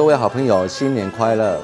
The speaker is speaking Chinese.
各位好朋友新年快乐。